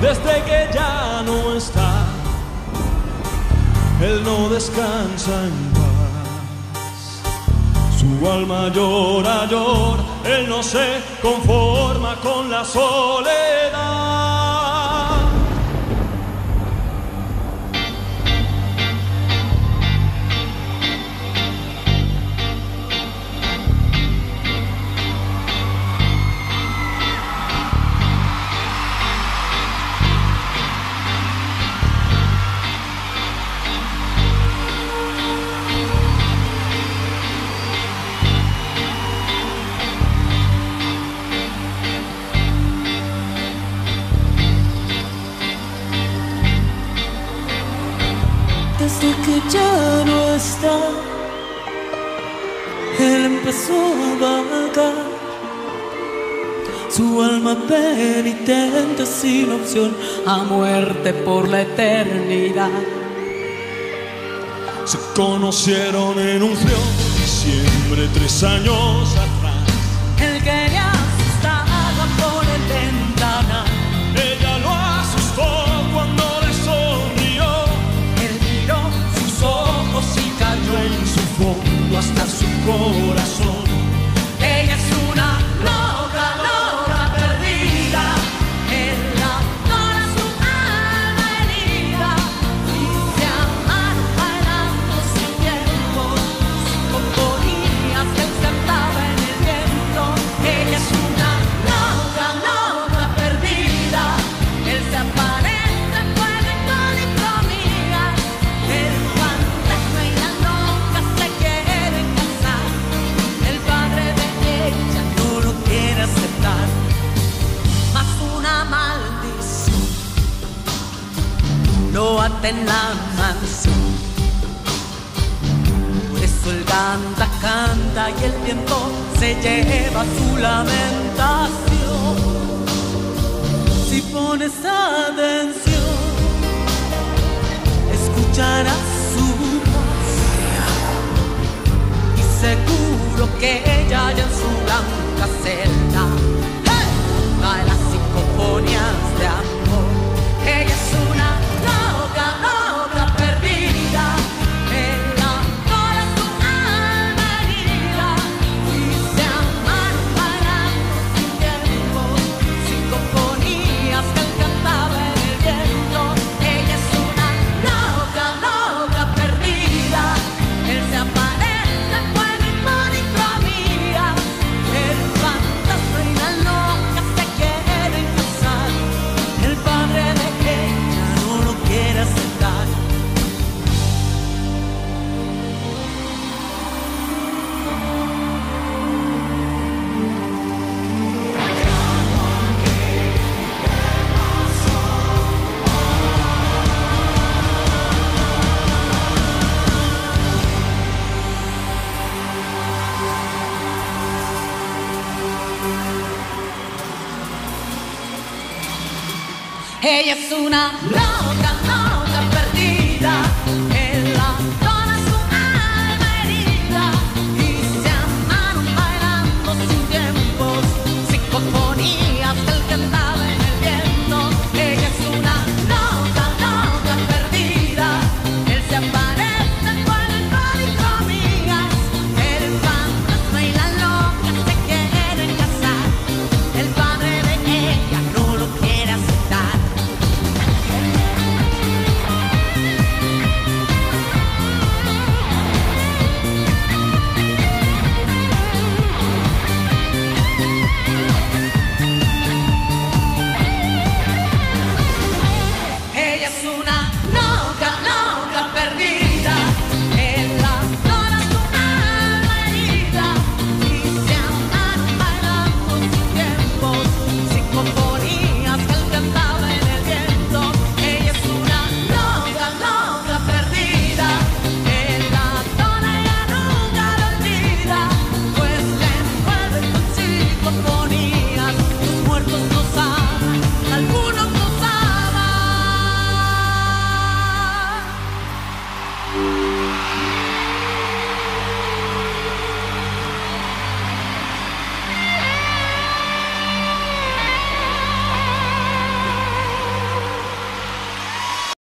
desde que ya no está. Él no descansa en paz. Su alma llora, llora, él no se conforma con la soledad. Ya no está. Él empezó a vagar. Su alma penitente sin opción a muerte por la eternidad. Se conocieron en un frío diciembre tres años atrás. people lo ata en la mansión. Por eso el canta, canta y el viento se lleva su lamentación. Si pones atención, escucharás Ella es una loca.